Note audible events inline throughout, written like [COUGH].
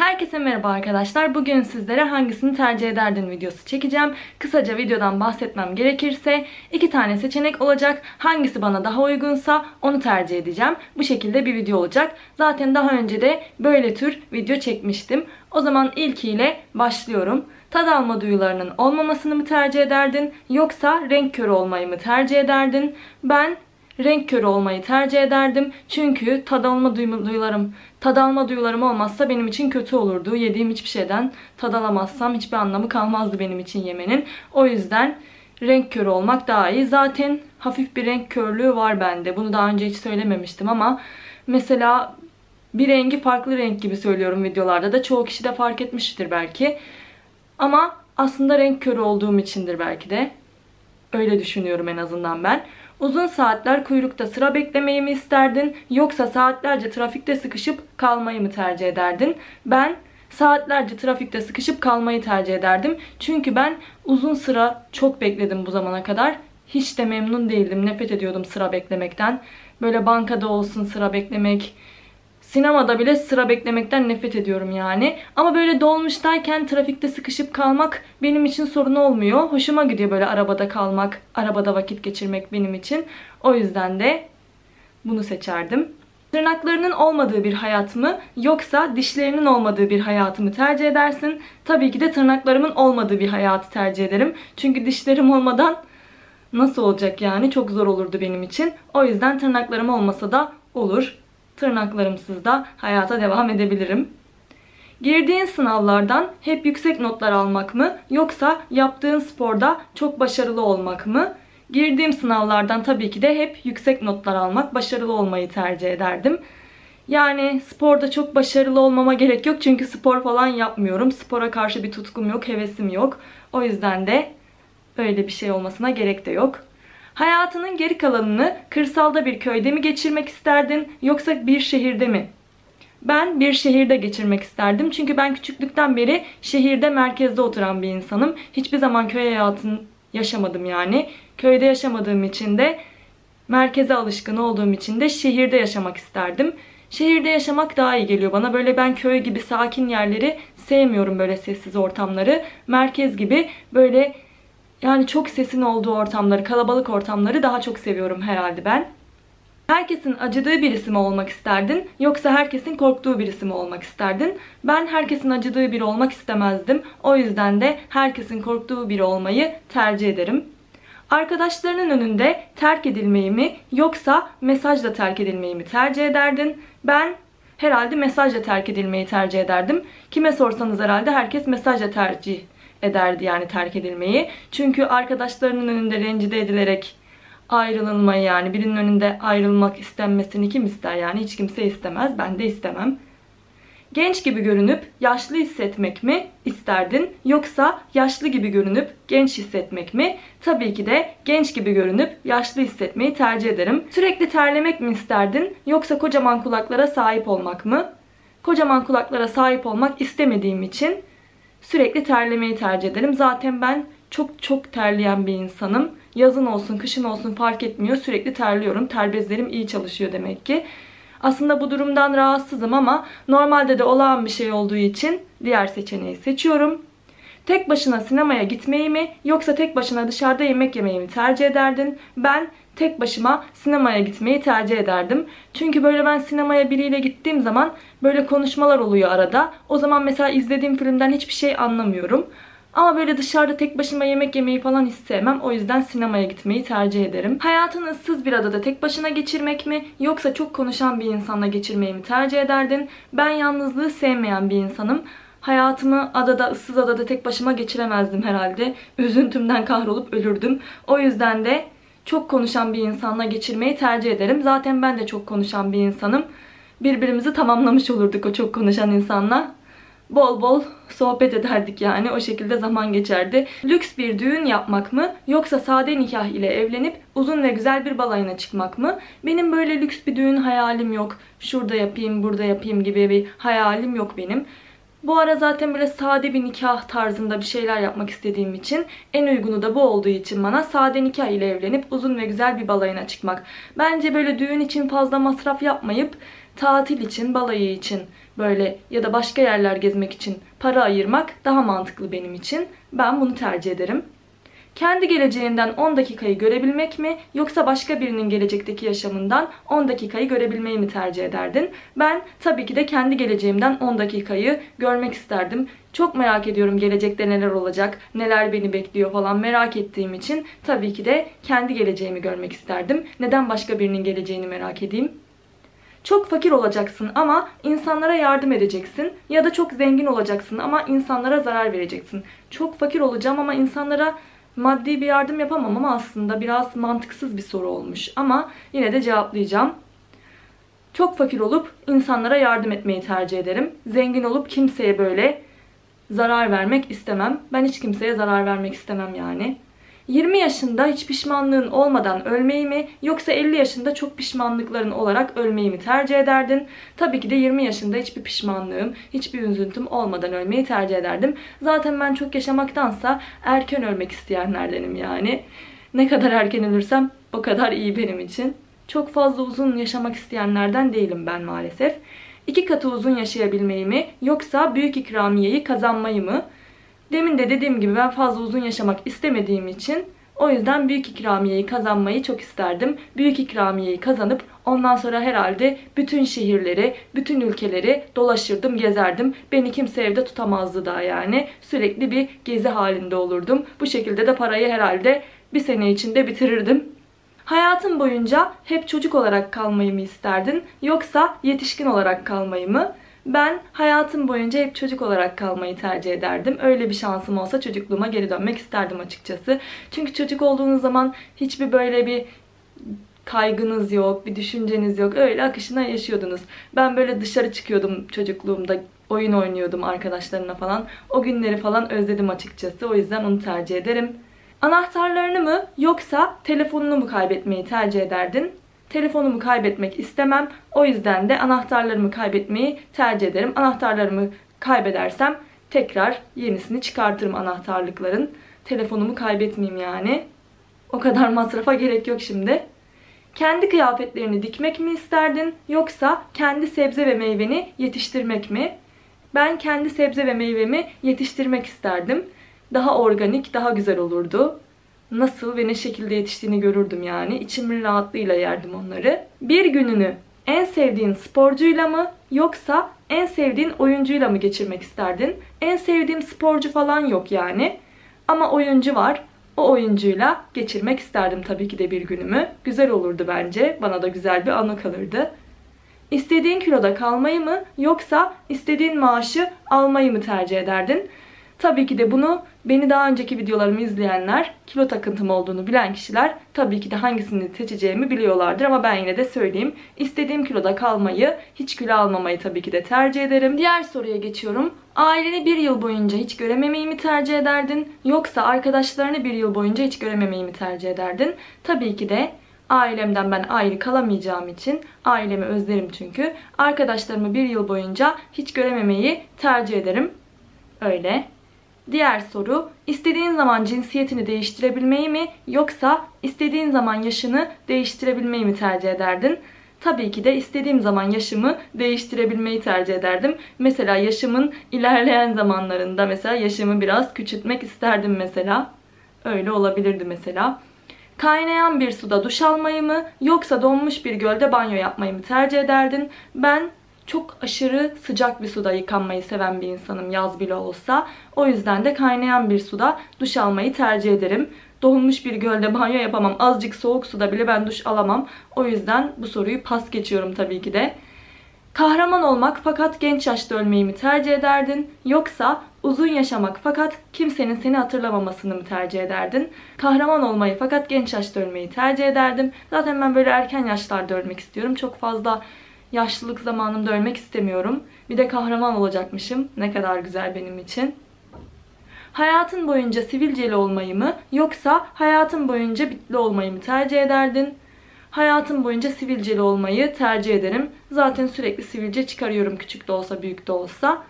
Herkese merhaba arkadaşlar. Bugün sizlere hangisini tercih ederdin videosu çekeceğim. Kısaca videodan bahsetmem gerekirse iki tane seçenek olacak. Hangisi bana daha uygunsa onu tercih edeceğim. Bu şekilde bir video olacak. Zaten daha önce de böyle tür video çekmiştim. O zaman ilkiyle başlıyorum. Tad alma duyularının olmamasını mı tercih ederdin yoksa renk körü olmayı mı tercih ederdin? Ben renk körü olmayı tercih ederdim. Çünkü tad alma duyularım, tad alma duyularım olmazsa benim için kötü olurdu. Yediğim hiçbir şeyden tad alamazsam hiçbir anlamı kalmazdı benim için yemenin. O yüzden renk körü olmak daha iyi. Zaten hafif bir renk körlüğü var bende. Bunu daha önce hiç söylememiştim ama mesela bir rengi farklı renk gibi söylüyorum videolarda da. Çoğu kişi de fark etmiştir belki. Ama aslında renk körü olduğum içindir belki de. Öyle düşünüyorum en azından ben. Uzun saatler kuyrukta sıra beklemeyi mi isterdin yoksa saatlerce trafikte sıkışıp kalmayı mı tercih ederdin? Ben saatlerce trafikte sıkışıp kalmayı tercih ederdim. Çünkü ben uzun sıra çok bekledim bu zamana kadar. Hiç de memnun değildim. Nefret ediyordum sıra beklemekten. Böyle bankada olsun sıra beklemek, Sinemada bile sıra beklemekten nefret ediyorum yani. Ama böyle dolmuştayken trafikte sıkışıp kalmak benim için sorun olmuyor. Hoşuma gidiyor böyle arabada kalmak, arabada vakit geçirmek benim için. O yüzden de bunu seçerdim. Tırnaklarının olmadığı bir hayat mı yoksa dişlerinin olmadığı bir hayatı mı tercih edersin? Tabii ki de tırnaklarımın olmadığı bir hayatı tercih ederim. Çünkü dişlerim olmadan nasıl olacak yani çok zor olurdu benim için. O yüzden tırnaklarım olmasa da olur tırnaklarımsız da hayata devam edebilirim. Girdiğin sınavlardan hep yüksek notlar almak mı yoksa yaptığın sporda çok başarılı olmak mı? Girdiğim sınavlardan tabii ki de hep yüksek notlar almak, başarılı olmayı tercih ederdim. Yani sporda çok başarılı olmama gerek yok çünkü spor falan yapmıyorum. Spora karşı bir tutkum yok, hevesim yok. O yüzden de öyle bir şey olmasına gerek de yok. Hayatının geri kalanını kırsalda bir köyde mi geçirmek isterdin yoksa bir şehirde mi? Ben bir şehirde geçirmek isterdim. Çünkü ben küçüklükten beri şehirde merkezde oturan bir insanım. Hiçbir zaman köy hayatını yaşamadım yani. Köyde yaşamadığım için de merkeze alışkın olduğum için de şehirde yaşamak isterdim. Şehirde yaşamak daha iyi geliyor bana. Böyle ben köy gibi sakin yerleri sevmiyorum böyle sessiz ortamları. Merkez gibi böyle yani çok sesin olduğu ortamları, kalabalık ortamları daha çok seviyorum herhalde ben. Herkesin acıdığı birisi mi olmak isterdin yoksa herkesin korktuğu birisi mi olmak isterdin? Ben herkesin acıdığı biri olmak istemezdim. O yüzden de herkesin korktuğu biri olmayı tercih ederim. Arkadaşlarının önünde terk edilmeyi mi yoksa mesajla terk edilmeyi mi tercih ederdin? Ben herhalde mesajla terk edilmeyi tercih ederdim. Kime sorsanız herhalde herkes mesajla tercih ederdi yani terk edilmeyi. Çünkü arkadaşlarının önünde rencide edilerek ayrılmayı yani birinin önünde ayrılmak istenmesini kim ister yani hiç kimse istemez. Ben de istemem. Genç gibi görünüp yaşlı hissetmek mi isterdin yoksa yaşlı gibi görünüp genç hissetmek mi? Tabii ki de genç gibi görünüp yaşlı hissetmeyi tercih ederim. Sürekli terlemek mi isterdin yoksa kocaman kulaklara sahip olmak mı? Kocaman kulaklara sahip olmak istemediğim için sürekli terlemeyi tercih ederim. Zaten ben çok çok terleyen bir insanım. Yazın olsun, kışın olsun fark etmiyor. Sürekli terliyorum. Ter bezlerim iyi çalışıyor demek ki. Aslında bu durumdan rahatsızım ama normalde de olağan bir şey olduğu için diğer seçeneği seçiyorum. Tek başına sinemaya gitmeyi mi yoksa tek başına dışarıda yemek yemeyi mi tercih ederdin? Ben tek başıma sinemaya gitmeyi tercih ederdim. Çünkü böyle ben sinemaya biriyle gittiğim zaman böyle konuşmalar oluyor arada. O zaman mesela izlediğim filmden hiçbir şey anlamıyorum. Ama böyle dışarıda tek başıma yemek yemeyi falan hiç sevmem. O yüzden sinemaya gitmeyi tercih ederim. Hayatını ıssız bir adada tek başına geçirmek mi yoksa çok konuşan bir insanla geçirmeyi mi tercih ederdin? Ben yalnızlığı sevmeyen bir insanım. Hayatımı adada, ıssız adada tek başıma geçiremezdim herhalde. Üzüntümden kahrolup ölürdüm. O yüzden de çok konuşan bir insanla geçirmeyi tercih ederim. Zaten ben de çok konuşan bir insanım. Birbirimizi tamamlamış olurduk o çok konuşan insanla. Bol bol sohbet ederdik yani. O şekilde zaman geçerdi. Lüks bir düğün yapmak mı? Yoksa sade nikah ile evlenip uzun ve güzel bir balayına çıkmak mı? Benim böyle lüks bir düğün hayalim yok. Şurada yapayım, burada yapayım gibi bir hayalim yok benim. Bu ara zaten böyle sade bir nikah tarzında bir şeyler yapmak istediğim için en uygunu da bu olduğu için bana sade nikah ile evlenip uzun ve güzel bir balayına çıkmak. Bence böyle düğün için fazla masraf yapmayıp tatil için, balayı için böyle ya da başka yerler gezmek için para ayırmak daha mantıklı benim için. Ben bunu tercih ederim. Kendi geleceğinden 10 dakikayı görebilmek mi yoksa başka birinin gelecekteki yaşamından 10 dakikayı görebilmeyi mi tercih ederdin? Ben tabii ki de kendi geleceğimden 10 dakikayı görmek isterdim. Çok merak ediyorum gelecekte neler olacak, neler beni bekliyor falan merak ettiğim için tabii ki de kendi geleceğimi görmek isterdim. Neden başka birinin geleceğini merak edeyim? Çok fakir olacaksın ama insanlara yardım edeceksin ya da çok zengin olacaksın ama insanlara zarar vereceksin. Çok fakir olacağım ama insanlara maddi bir yardım yapamam ama aslında biraz mantıksız bir soru olmuş. Ama yine de cevaplayacağım. Çok fakir olup insanlara yardım etmeyi tercih ederim. Zengin olup kimseye böyle zarar vermek istemem. Ben hiç kimseye zarar vermek istemem yani. 20 yaşında hiç pişmanlığın olmadan ölmeyi mi yoksa 50 yaşında çok pişmanlıkların olarak ölmeyi mi tercih ederdin? Tabii ki de 20 yaşında hiçbir pişmanlığım, hiçbir üzüntüm olmadan ölmeyi tercih ederdim. Zaten ben çok yaşamaktansa erken ölmek isteyenlerdenim yani. Ne kadar erken ölürsem o kadar iyi benim için. Çok fazla uzun yaşamak isteyenlerden değilim ben maalesef. İki katı uzun yaşayabilmeyi mi yoksa büyük ikramiyeyi kazanmayı mı? Demin de dediğim gibi ben fazla uzun yaşamak istemediğim için o yüzden büyük ikramiyeyi kazanmayı çok isterdim. Büyük ikramiyeyi kazanıp ondan sonra herhalde bütün şehirleri, bütün ülkeleri dolaşırdım, gezerdim. Beni kimse evde tutamazdı daha yani. Sürekli bir gezi halinde olurdum. Bu şekilde de parayı herhalde bir sene içinde bitirirdim. Hayatın boyunca hep çocuk olarak kalmayı mı isterdin yoksa yetişkin olarak kalmayı mı? Ben hayatım boyunca hep çocuk olarak kalmayı tercih ederdim. Öyle bir şansım olsa çocukluğuma geri dönmek isterdim açıkçası. Çünkü çocuk olduğunuz zaman hiçbir böyle bir kaygınız yok, bir düşünceniz yok. Öyle akışına yaşıyordunuz. Ben böyle dışarı çıkıyordum çocukluğumda. Oyun oynuyordum arkadaşlarımla falan. O günleri falan özledim açıkçası. O yüzden onu tercih ederim. Anahtarlarını mı yoksa telefonunu mu kaybetmeyi tercih ederdin? Telefonumu kaybetmek istemem. O yüzden de anahtarlarımı kaybetmeyi tercih ederim. Anahtarlarımı kaybedersem tekrar yenisini çıkartırım anahtarlıkların. Telefonumu kaybetmeyeyim yani. O kadar [LAUGHS] masrafa gerek yok şimdi. Kendi kıyafetlerini dikmek mi isterdin yoksa kendi sebze ve meyveni yetiştirmek mi? Ben kendi sebze ve meyvemi yetiştirmek isterdim. Daha organik, daha güzel olurdu nasıl ve ne şekilde yetiştiğini görürdüm yani. İçimin rahatlığıyla yerdim onları. Bir gününü en sevdiğin sporcuyla mı yoksa en sevdiğin oyuncuyla mı geçirmek isterdin? En sevdiğim sporcu falan yok yani. Ama oyuncu var. O oyuncuyla geçirmek isterdim tabii ki de bir günümü. Güzel olurdu bence. Bana da güzel bir anı kalırdı. İstediğin kiloda kalmayı mı yoksa istediğin maaşı almayı mı tercih ederdin? Tabii ki de bunu beni daha önceki videolarımı izleyenler, kilo takıntım olduğunu bilen kişiler tabii ki de hangisini seçeceğimi biliyorlardır ama ben yine de söyleyeyim. İstediğim kiloda kalmayı, hiç kilo almamayı tabii ki de tercih ederim. Diğer soruya geçiyorum. Aileni bir yıl boyunca hiç görememeyi mi tercih ederdin? Yoksa arkadaşlarını bir yıl boyunca hiç görememeyi mi tercih ederdin? Tabii ki de ailemden ben ayrı kalamayacağım için ailemi özlerim çünkü. Arkadaşlarımı bir yıl boyunca hiç görememeyi tercih ederim. Öyle. Diğer soru istediğin zaman cinsiyetini değiştirebilmeyi mi yoksa istediğin zaman yaşını değiştirebilmeyi mi tercih ederdin? Tabii ki de istediğim zaman yaşımı değiştirebilmeyi tercih ederdim. Mesela yaşımın ilerleyen zamanlarında mesela yaşımı biraz küçültmek isterdim mesela. Öyle olabilirdi mesela. Kaynayan bir suda duş almayı mı yoksa donmuş bir gölde banyo yapmayı mı tercih ederdin? Ben çok aşırı sıcak bir suda yıkanmayı seven bir insanım yaz bile olsa. O yüzden de kaynayan bir suda duş almayı tercih ederim. Donmuş bir gölde banyo yapamam. Azıcık soğuk suda bile ben duş alamam. O yüzden bu soruyu pas geçiyorum tabii ki de. Kahraman olmak fakat genç yaşta ölmeyi mi tercih ederdin? Yoksa uzun yaşamak fakat kimsenin seni hatırlamamasını mı tercih ederdin? Kahraman olmayı fakat genç yaşta ölmeyi tercih ederdim. Zaten ben böyle erken yaşlarda ölmek istiyorum. Çok fazla Yaşlılık zamanımda ölmek istemiyorum. Bir de kahraman olacakmışım. Ne kadar güzel benim için. Hayatın boyunca sivilceli olmayı mı yoksa hayatın boyunca bitli olmayı mı tercih ederdin? Hayatım boyunca sivilceli olmayı tercih ederim. Zaten sürekli sivilce çıkarıyorum küçük de olsa büyük de olsa.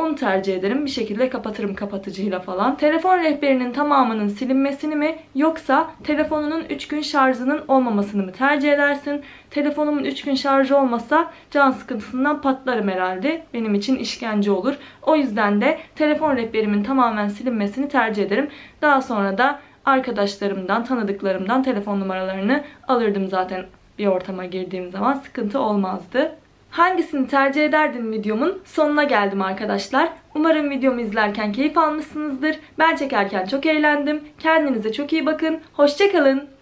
Onu tercih ederim. Bir şekilde kapatırım kapatıcıyla falan. Telefon rehberinin tamamının silinmesini mi yoksa telefonunun 3 gün şarjının olmamasını mı tercih edersin? Telefonumun 3 gün şarjı olmasa can sıkıntısından patlarım herhalde. Benim için işkence olur. O yüzden de telefon rehberimin tamamen silinmesini tercih ederim. Daha sonra da arkadaşlarımdan, tanıdıklarımdan telefon numaralarını alırdım zaten bir ortama girdiğim zaman sıkıntı olmazdı. Hangisini tercih ederdim videomun sonuna geldim arkadaşlar. Umarım videomu izlerken keyif almışsınızdır. Ben çekerken çok eğlendim. Kendinize çok iyi bakın. Hoşçakalın.